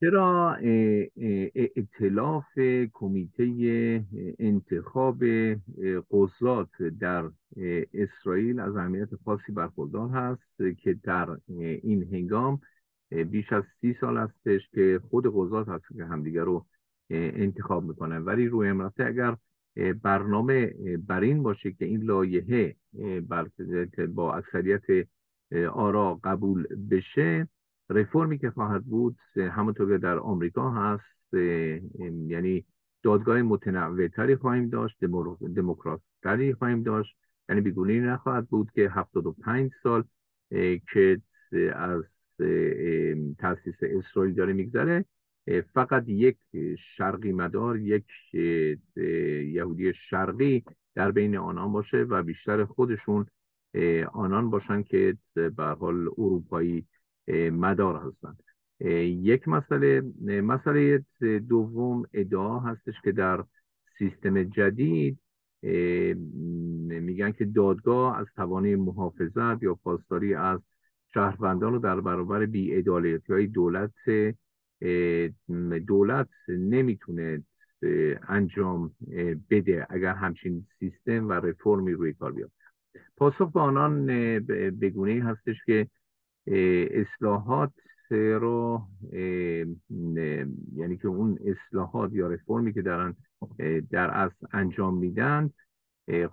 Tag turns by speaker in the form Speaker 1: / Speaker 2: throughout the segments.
Speaker 1: چرا اطلاف کمیته انتخاب قضات در اسرائیل از اهمیت خاصی برخوردار هست که در این هنگام بیش از سی سال هستش که خود قضات هست که همدیگر رو انتخاب می‌کنن. ولی روی امرفته اگر برنامه بر این باشه که این لایحه با اکثریت آرا قبول بشه رفرمی که خواهد بود همونطور که در آمریکا هست یعنی دادگاه متنوع تری خواهیم داشت دموکرات تری خواهیم داشت. یعنی بیگونه نخواهد بود که 75 سال که از تاسیس اسرائیل داره میگذره فقط یک شرقی مدار یک یهودی شرقی در بین آنان باشه و بیشتر خودشون آنان باشن که به حال اروپایی مدار هستند یک مسئله مسئله دوم ادعا هستش که در سیستم جدید میگن که دادگاه از توانه محافظت یا پاسداری از شهروندان رو در برابر بیعدالتی های دولت دولت نمی‌تونه انجام بده اگر همچین سیستم و رفرمی روی کار بیاد. پاسخ به آنان بگونه هستش که اصلاحات رو یعنی که اون اصلاحات یا رفرمی که دارن در از انجام میدن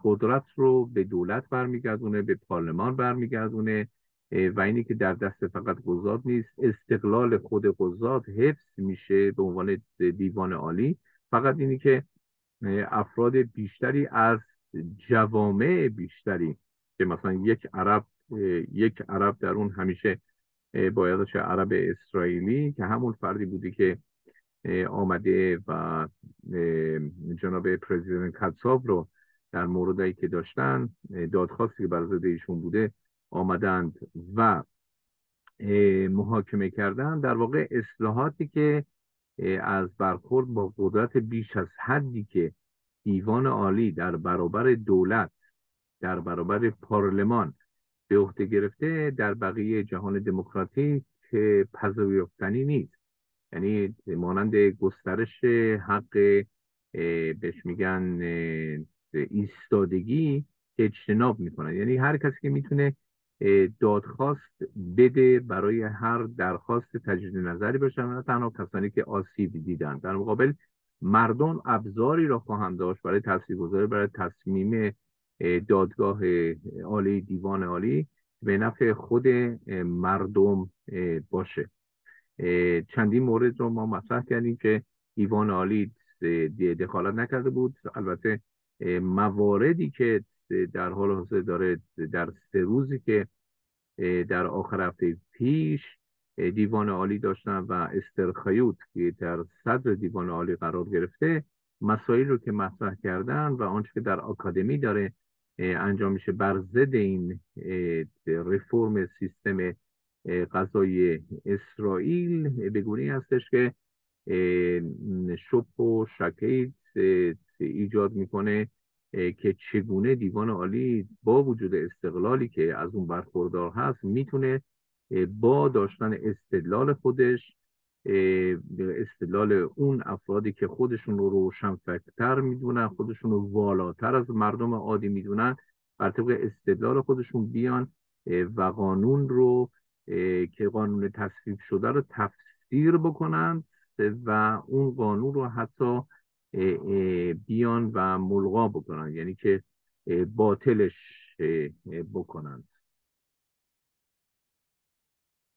Speaker 1: قدرت رو به دولت برمیگردونه به پارلمان برمیگردونه و اینی که در دست فقط قضات نیست استقلال خود قضات حفظ میشه به عنوان دیوان عالی. فقط اینی که افراد بیشتری از جوامع بیشتری که مثلا یک عرب یک عرب در اون همیشه بایدش عرب اسرائیلی که همون فردی بودی که آمده و جناب پرزیدنت کتساب رو در موردی که داشتن دادخواستی که بر ایشون بوده آمدند و محاکمه کردن در واقع اصلاحاتی که از برخورد با قدرت بیش از حدی که دیوان عالی در برابر دولت در برابر پارلمان به عهده گرفته در بقیه جهان دموکراتیک پذیرفتنی نیست. یعنی مانند گسترش حق بهش میگن ایستادگی اجتناب می‌کنن یعنی هر کسی که می‌تونه دادخواست بده برای هر درخواست تجدید نظری باشن نه تنها کسانی که آسیب دیدن. در مقابل مردم ابزاری را خواهند داشت برای تاثیرگذاری برای تصمیم دادگاه عالی دیوان عالی به نفع خود مردم باشه. چندین مورد رو ما مطرح کردیم که دیوان عالی دخالت نکرده بود. البته مواردی که در حال حاضر داره در سه روزی که در آخر هفته پیش دیوان عالی داشتن و استرخیوت که در صدر دیوان عالی قرار گرفته مسائل رو که مطرح کردن و آنچه که در آکادمی داره انجام میشه بر ضد این رفرم سیستم غذای اسرائیل. بگونی هستش که شپ و شکیت ایجاد می‌کنه که چگونه دیوان عالی با وجود استقلالی که از اون برخوردار هست می‌تونه با داشتن استدلال خودش استدلال اون افرادی که خودشون رو روشنفکتر می‌دونن خودشون رو والاتر از مردم عادی می‌دونن بر طبق استدلال خودشون بیان و قانون رو که قانون تصویب شده رو تفسیر بکنن و اون قانون رو حتی بیان و ملغا بکنن یعنی که باطلش بکنن.